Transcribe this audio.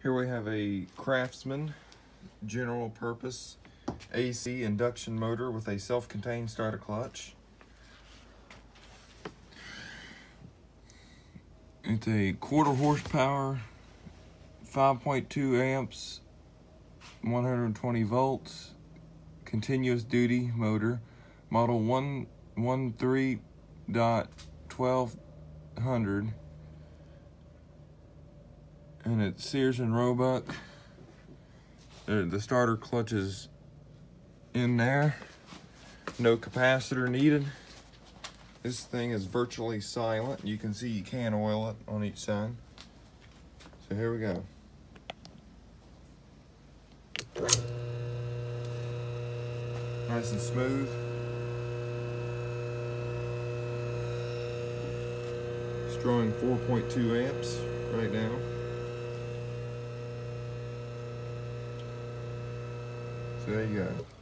Here we have a Craftsman general purpose AC induction motor with a self-contained starter clutch. It's a quarter horsepower, 5.2 amps, 120 volts, continuous duty motor, model 113.1200 and it's Sears and Roebuck. The starter clutch is in there. No capacitor needed. This thing is virtually silent. You can see you can oil it on each side. So here we go. Nice and smooth. It's drawing 4.2 amps right now. There you go.